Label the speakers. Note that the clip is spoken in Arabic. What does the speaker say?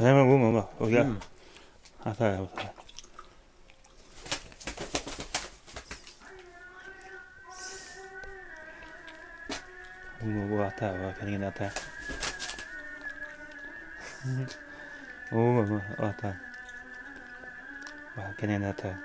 Speaker 1: 前面不明白，我先，还猜我猜。
Speaker 2: 我我猜，我肯定得猜。我我我猜，我肯定得猜。